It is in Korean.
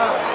아.